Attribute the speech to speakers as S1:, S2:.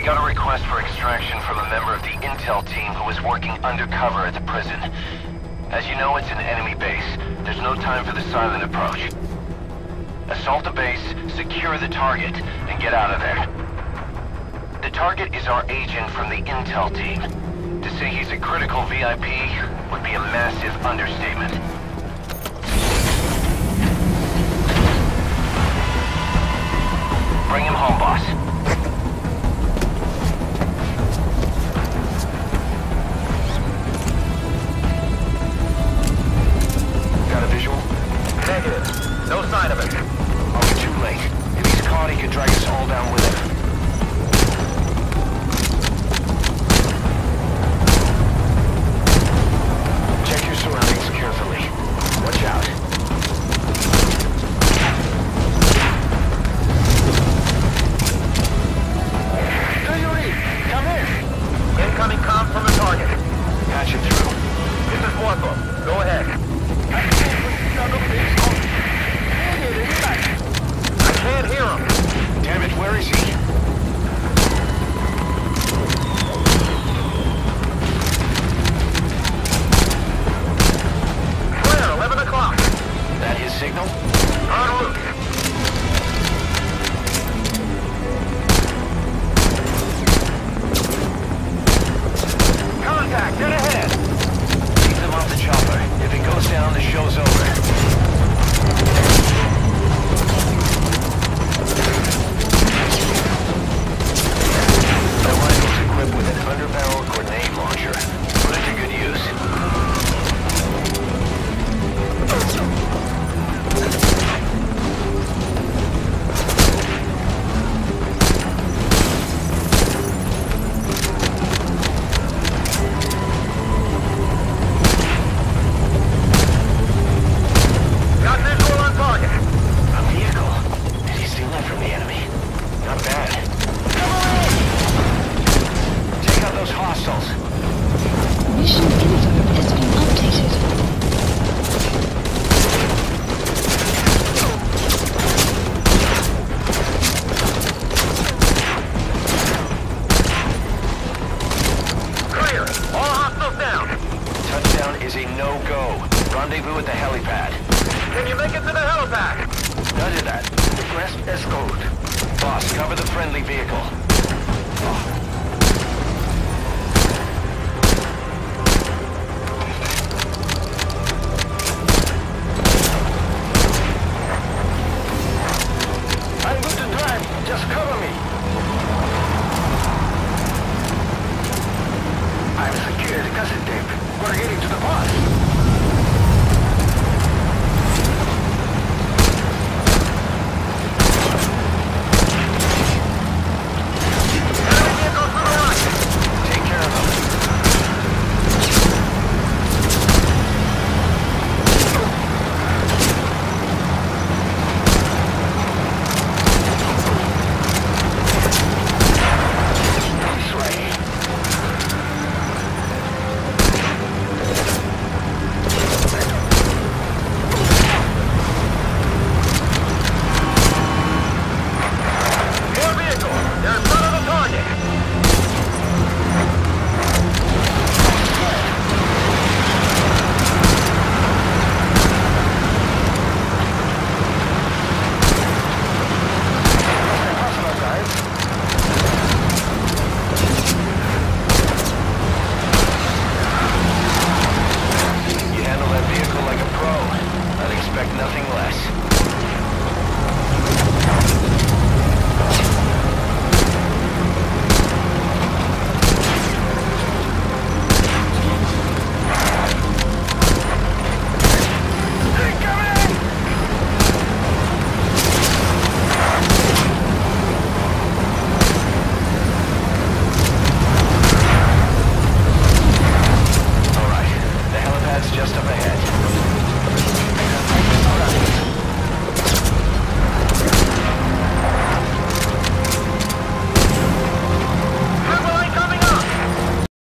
S1: We got a request for extraction from a member of the intel team who was working undercover at the prison. As you know, it's an enemy base. There's no time for the silent approach. Assault the base, secure the target, and get out of there. The target is our agent from the intel team. To say he's a critical VIP would be a massive understatement. Bring him home, boss.
S2: No sign of it.
S1: Oh, too late. If he's caught, he could drag us all down with him.
S2: back. Roger
S1: that.
S2: Request
S1: escort. Boss, cover the friendly vehicle.
S2: I'm good to
S1: drive. Just cover